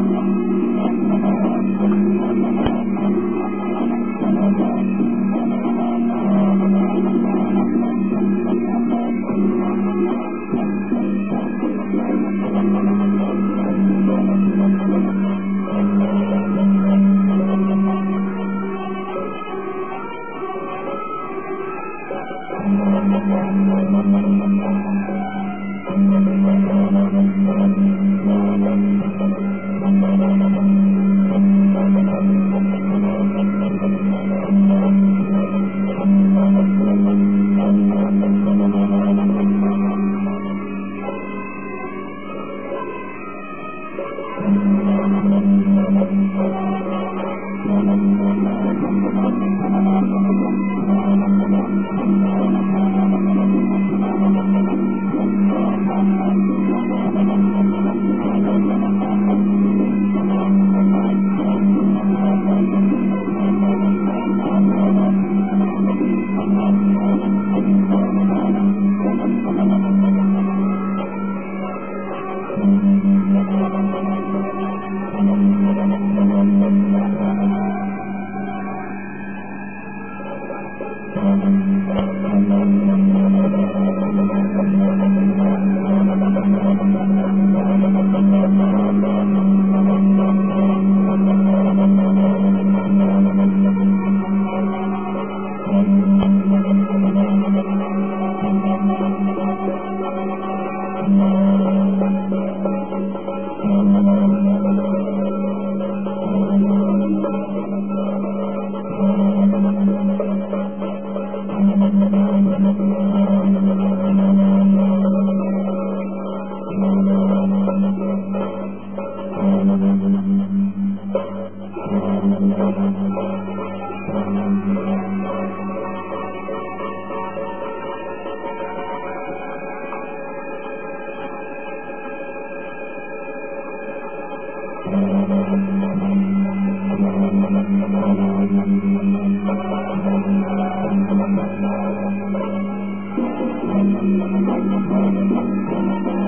Thank. Thank you.